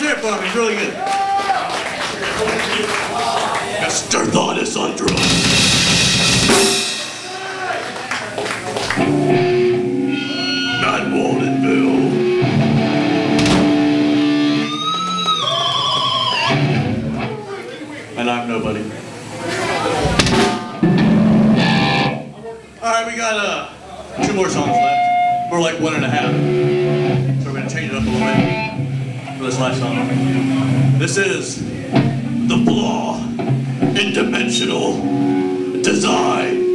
It for him. He's really good. Mr. Thoughtus on drums. Matt Waldenville. And I'm nobody. All right, we got uh, two more songs left. More like one and a half. So we're gonna change it up a little bit for this last song. This is The flaw in dimensional design.